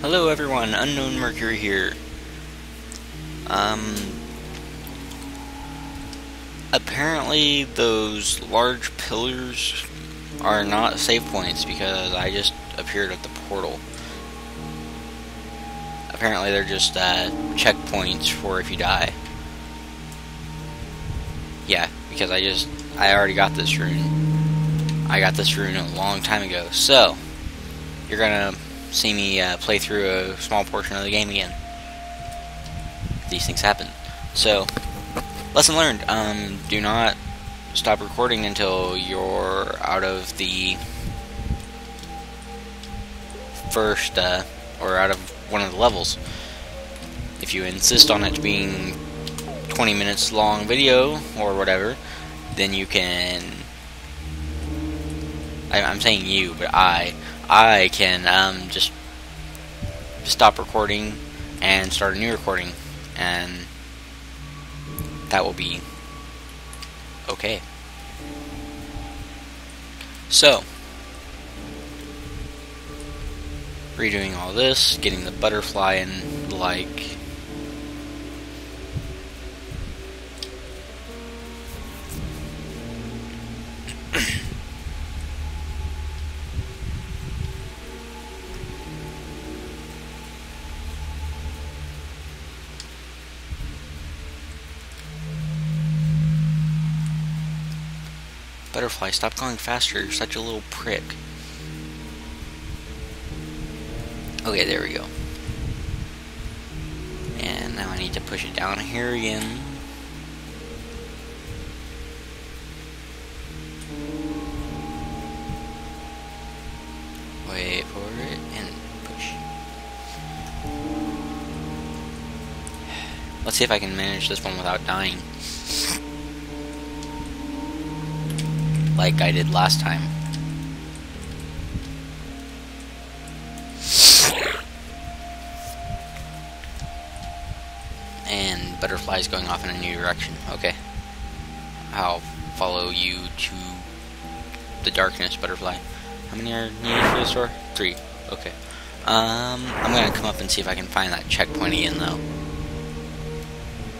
Hello everyone, Unknown Mercury here. Um, apparently those large pillars are not save points because I just appeared at the portal. Apparently they're just uh, checkpoints for if you die. Yeah, because I just, I already got this rune. I got this rune a long time ago. So, you're gonna see me uh, play through a small portion of the game again. These things happen. So, lesson learned. Um, do not stop recording until you're out of the first, uh, or out of one of the levels. If you insist on it being 20 minutes long video, or whatever, then you can... I, I'm saying you, but I I can um, just stop recording and start a new recording, and that will be okay. So, redoing all this, getting the butterfly and like Butterfly, stop going faster. You're such a little prick. Okay, there we go. And now I need to push it down here again. Wait for it and push. Let's see if I can manage this one without dying. Like I did last time. And butterflies going off in a new direction. Okay. I'll follow you to the darkness, butterfly. How many are needed for the store? Three. Okay. Um, I'm gonna come up and see if I can find that checkpoint again, though.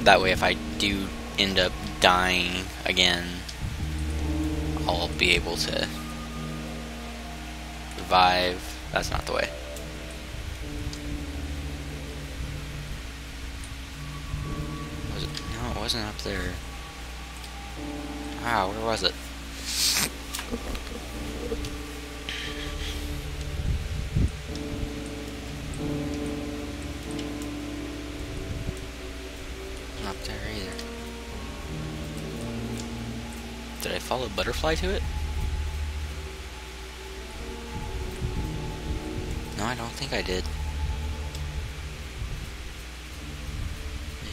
That way, if I do end up dying again, I'll be able to revive. That's not the way. Was it? No, it wasn't up there. Wow, where was it? Did I follow butterfly to it? No, I don't think I did.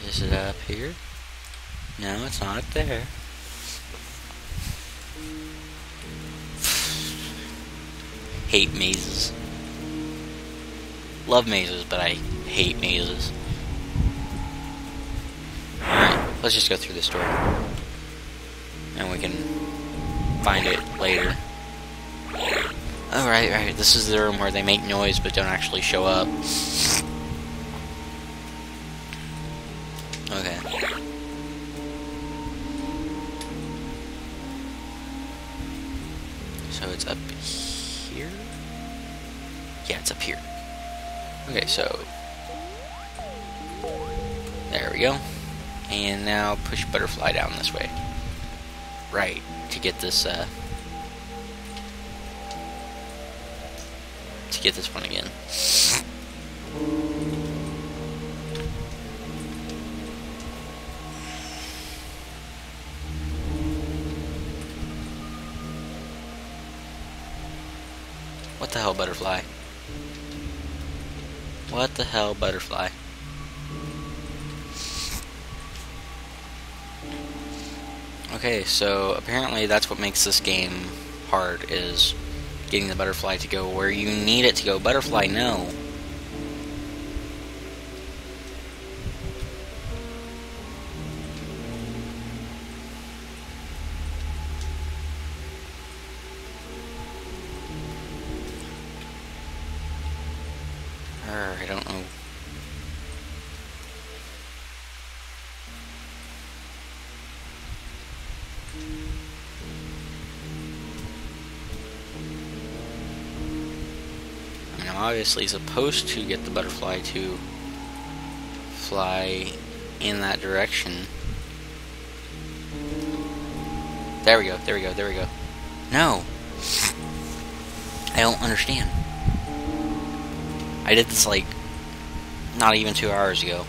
Is it up here? No, it's not up there. hate mazes. Love mazes, but I hate mazes. Alright, let's just go through this door and we can find it later. Oh, right, right. This is the room where they make noise but don't actually show up. Okay. So it's up here? Yeah, it's up here. Okay, so... There we go. And now push butterfly down this way right to get this uh, to get this one again. What the hell, butterfly? What the hell, butterfly? Okay, so apparently that's what makes this game hard, is getting the butterfly to go where you need it to go. Butterfly, no. I don't know. Obviously supposed to get the butterfly to fly in that direction. There we go, there we go, there we go. No! I don't understand. I did this like not even two hours ago.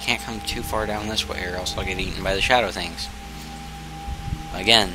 Can't come too far down this way or else I'll get eaten by the shadow things. Again.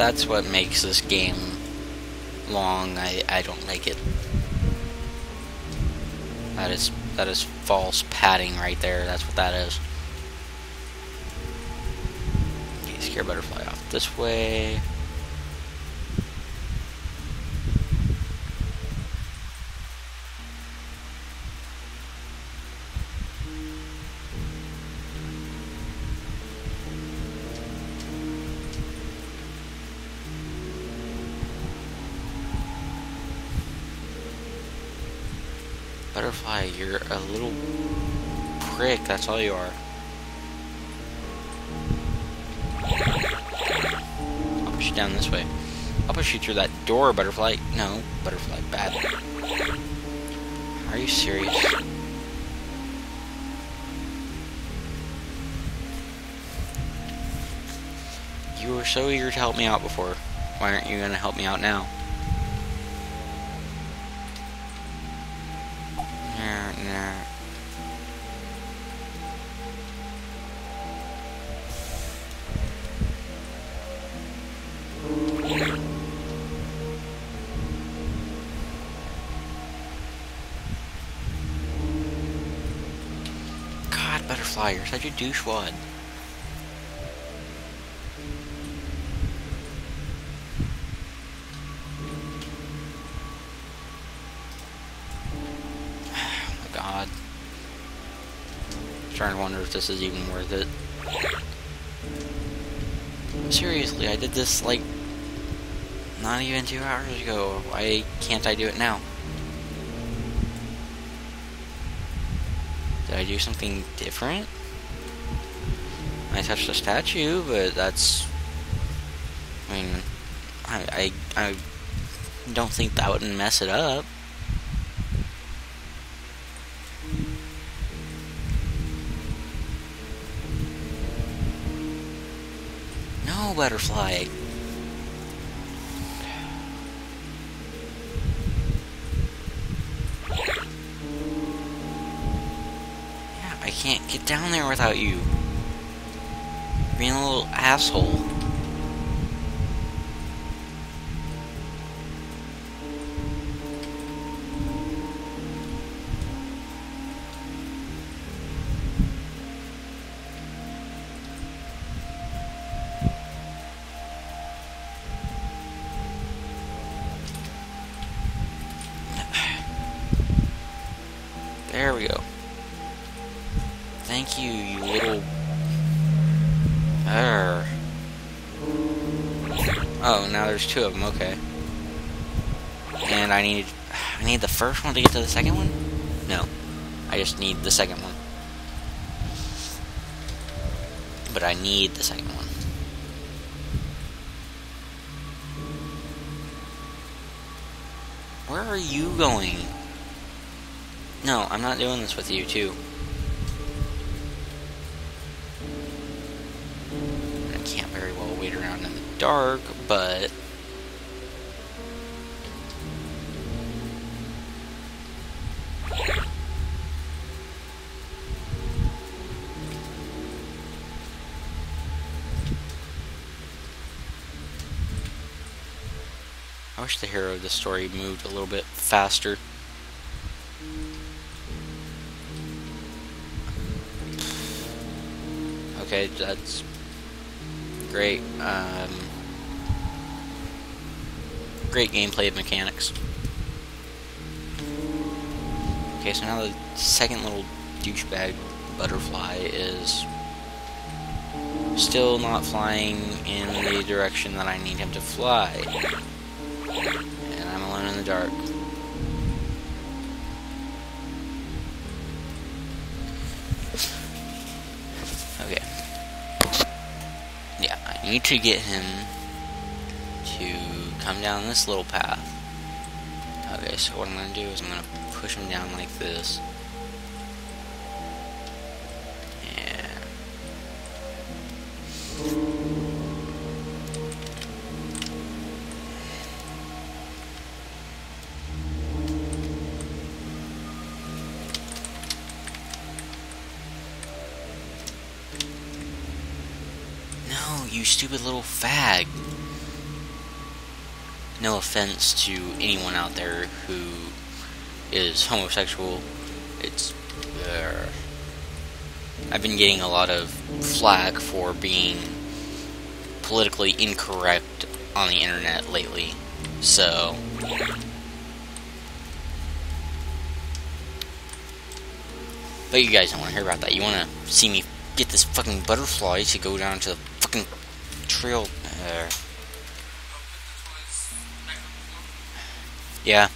That's what makes this game long, I, I don't like it. That is that is false padding right there. That's what that is. Okay, scare butterfly off this way. You're a little prick, that's all you are. I'll push you down this way. I'll push you through that door, Butterfly. No, Butterfly, bad. Are you serious? You were so eager to help me out before. Why aren't you gonna help me out now? Butterfly, you're such a douchewad. Oh my god. I'm to wonder if this is even worth it. Seriously, I did this like not even two hours ago. Why can't I do it now? Did I do something different? I touched the statue, but that's. I mean, I, I, I don't think that wouldn't mess it up. No, butterfly. Yeah, I can't get down there without you. Being a little asshole. There we go. There's two of them. Okay. And I need, I need the first one to get to the second one. No, I just need the second one. But I need the second one. Where are you going? No, I'm not doing this with you, too. I can't very well wait around in the dark, but... wish the hero of the story moved a little bit faster. Okay, that's great. Um, great gameplay mechanics. Okay, so now the second little douchebag butterfly is still not flying in the direction that I need him to fly. And I'm alone in the dark. Okay. Yeah, I need to get him to come down this little path. Okay, so what I'm going to do is I'm going to push him down like this. you stupid little fag. No offense to anyone out there who is homosexual. It's. Uh, I've been getting a lot of flack for being politically incorrect on the internet lately. So. But you guys don't want to hear about that. You want to see me get this fucking butterfly to go down to the trail there. Yeah.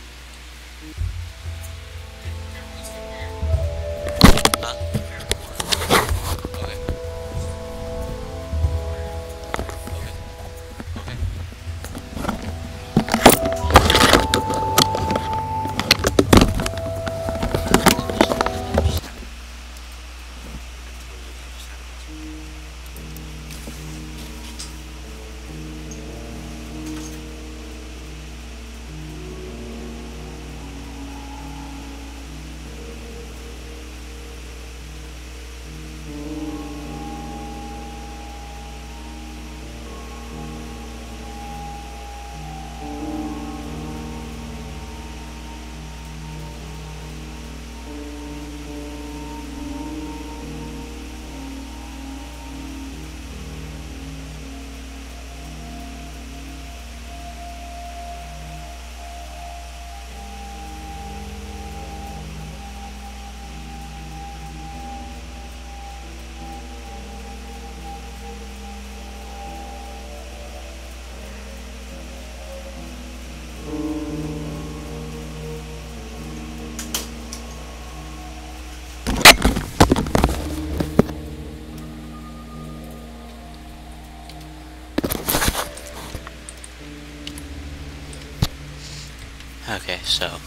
Okay, so.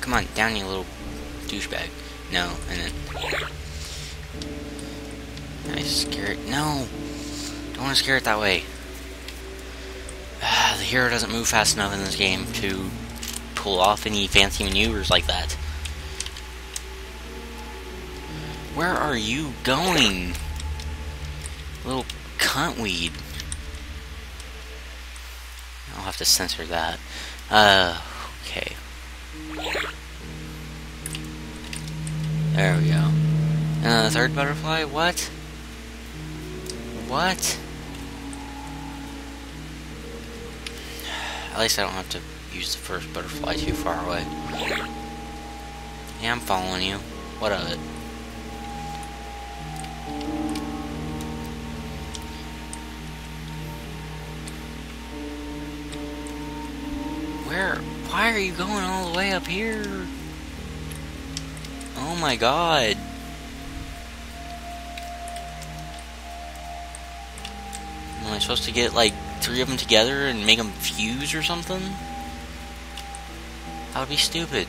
Come on, down you little douchebag. No, and then. I scare it. No! Don't want to scare it that way. Ah, the hero doesn't move fast enough in this game to pull off any fancy maneuvers like that. Where are you going? Little cuntweed. I'll have to censor that. Uh, okay. There we go. And the third butterfly? What? What? At least I don't have to use the first butterfly too far away. Yeah, I'm following you. What of it? Are you going all the way up here? Oh my god. Am I supposed to get like three of them together and make them fuse or something? That would be stupid.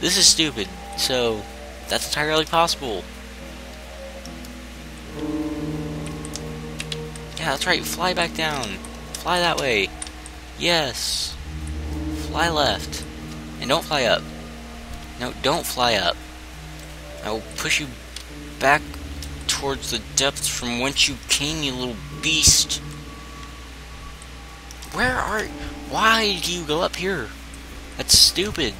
This is stupid, so that's entirely possible. Yeah, that's right, fly back down. Fly that way. Yes. Fly left. And don't fly up. No, don't fly up. I will push you back towards the depths from whence you came, you little beast. Where are... Why do you go up here? That's stupid.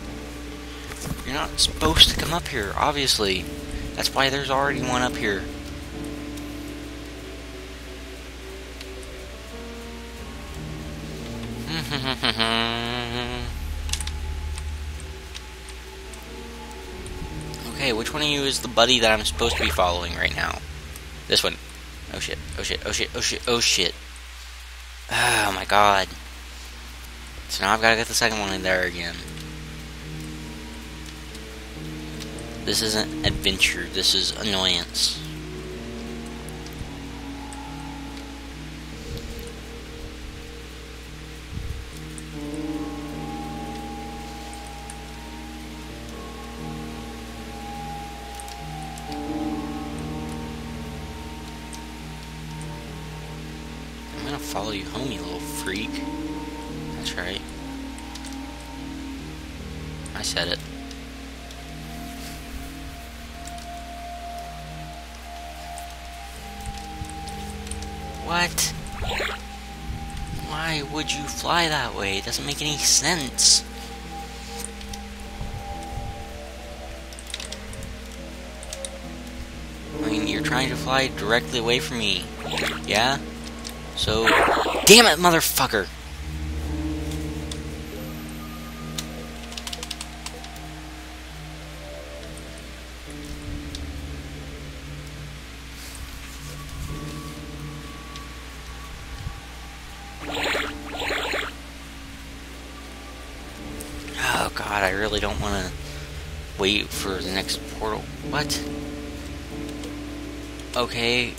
You're not supposed to come up here, obviously. That's why there's already one up here. Mm-hmm. Which one of you is the buddy that I'm supposed to be following right now? This one. Oh shit, oh shit, oh shit, oh shit, oh shit. Oh my god. So now I've got to get the second one in there again. This isn't adventure, this is annoyance. What? Why would you fly that way? It doesn't make any sense. I mean, you're trying to fly directly away from me. Yeah? So... Damn it, motherfucker! What? Okay,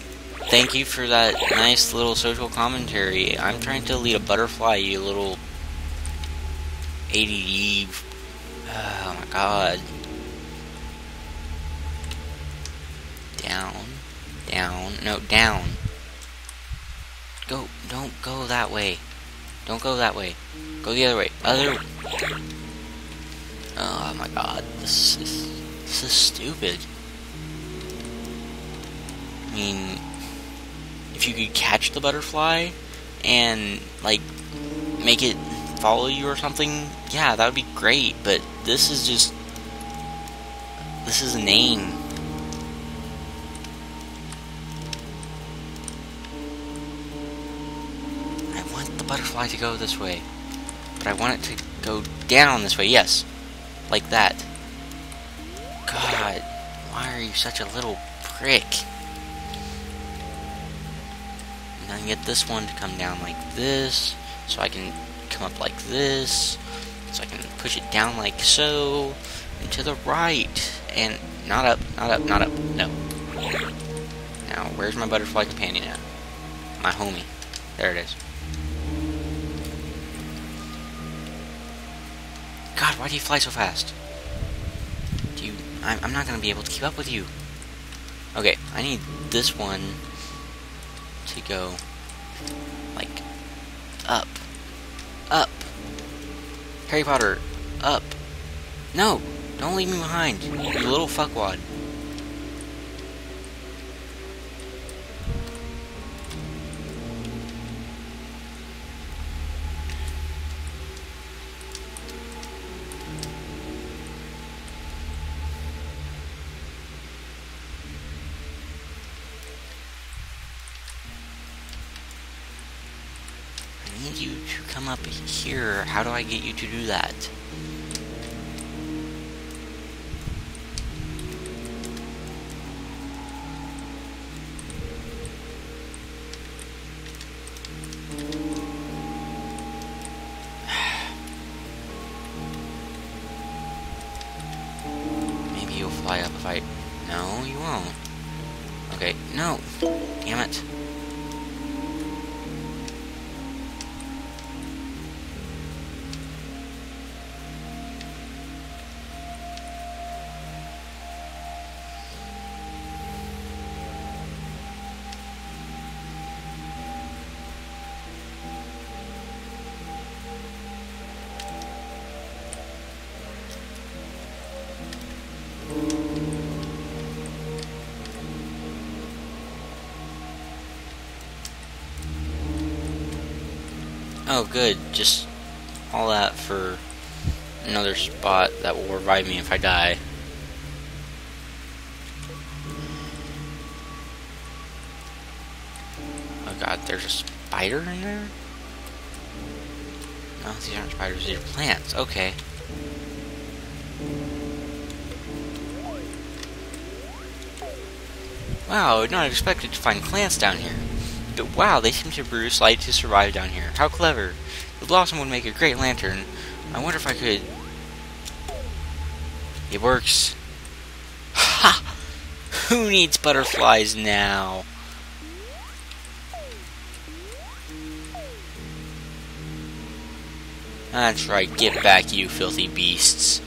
thank you for that nice little social commentary. I'm trying to lead a butterfly, you little ADD. Oh my god. Down, down, no, down. Go, don't go that way. Don't go that way. Go the other way. Other. Oh my god, this is this is stupid. I mean, if you could catch the butterfly and like make it follow you or something, yeah, that would be great. But this is just this is a name. I want the butterfly to go this way, but I want it to go down this way. Yes, like that. God, why are you such a little prick? And then get this one to come down like this, so I can come up like this, so I can push it down like so, and to the right, and not up, not up, not up, no. Now, where's my butterfly companion at? My homie. There it is. God, why do you fly so fast? I'm, I'm not going to be able to keep up with you. Okay, I need this one to go, like, up. Up. Harry Potter, up. No, don't leave me behind, you little fuckwad. Here. How do I get you to do that? Oh, good. Just all that for another spot that will revive me if I die. Oh god, there's a spider in there? No, these aren't spiders, these are plants. Okay. Wow, I would not expected to find plants down here. But wow, they seem to produce light to survive down here. How clever. The blossom would make a great lantern. I wonder if I could... It works. Ha! Who needs butterflies now? That's right, get back, you filthy beasts.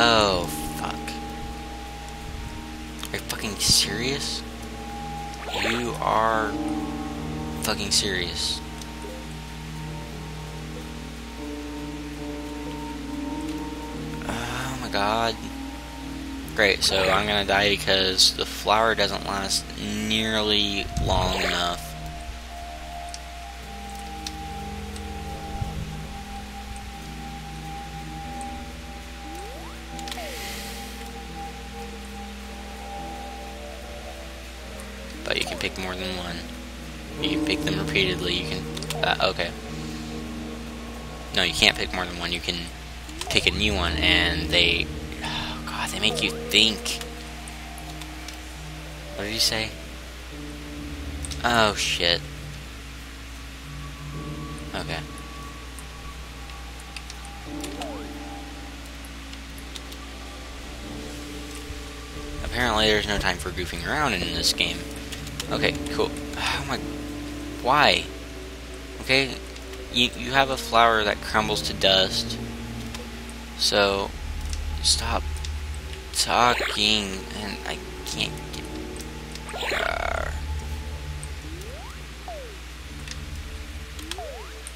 Oh, fuck. Are you fucking serious? You are fucking serious. Oh my god. Great, so I'm gonna die because the flower doesn't last nearly long enough. Pick more than one. You can pick them repeatedly, you can... Uh, okay. No, you can't pick more than one, you can pick a new one and they Oh God, they make you think. What did you say? Oh, shit. Okay. Apparently there's no time for goofing around in this game. Okay, cool. Oh my... Why? Okay, you, you have a flower that crumbles to dust. So, stop talking and I can't get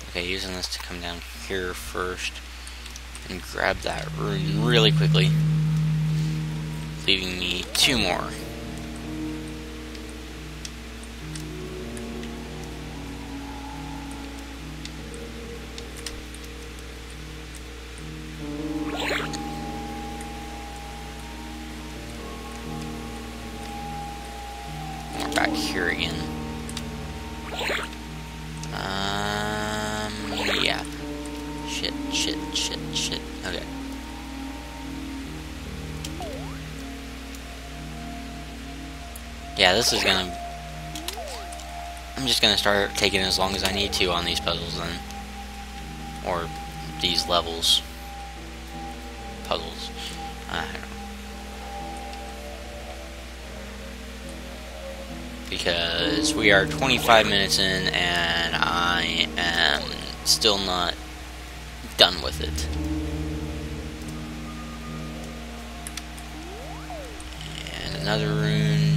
Okay, using this to come down here first and grab that rune really quickly. Leaving me two more. Here again. Um, yeah. Shit, shit, shit, shit. Okay. Yeah, this is gonna... I'm just gonna start taking as long as I need to on these puzzles then. Or these levels. Puzzles. I don't know. Because we are 25 minutes in and I am still not done with it. And another rune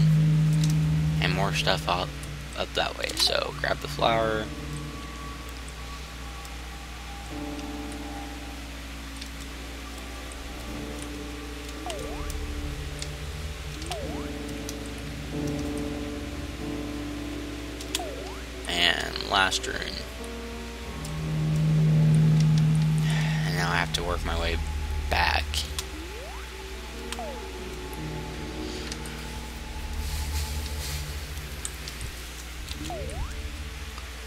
and more stuff up, up that way. So grab the flower. And now I have to work my way back.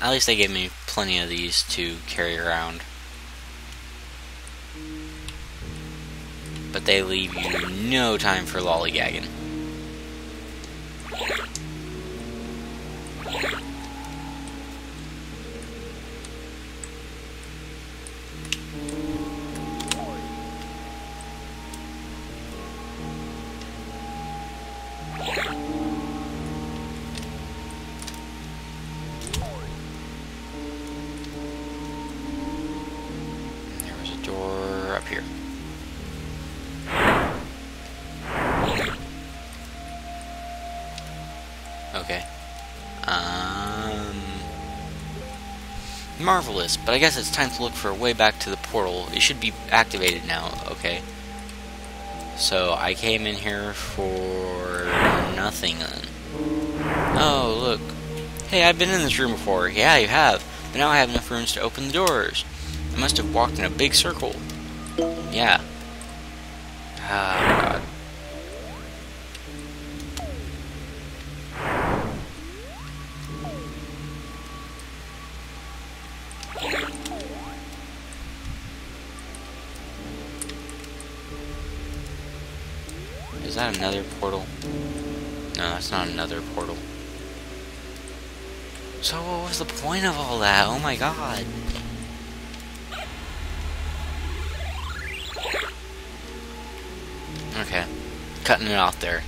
At least they gave me plenty of these to carry around. But they leave you no time for lollygagging. Marvelous, but I guess it's time to look for a way back to the portal. It should be activated now, okay. So I came in here for nothing. Oh, look. Hey, I've been in this room before. Yeah, you have. But now I have enough runes to open the doors. I must have walked in a big circle. Yeah. Ah, that another portal? No, that's not another portal. So what was the point of all that? Oh my god. Okay. Cutting it off there.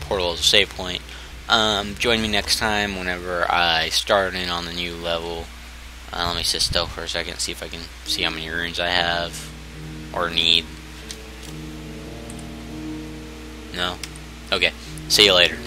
Portal is a save point. Um, join me next time whenever I start in on the new level. Uh, let me sit still for a second, see if I can see how many runes I have or need. No? Okay. See you later.